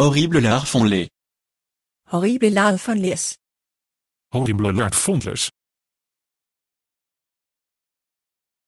Horrible larve fond-les. Horrible larve von les. Horrible laardvondels.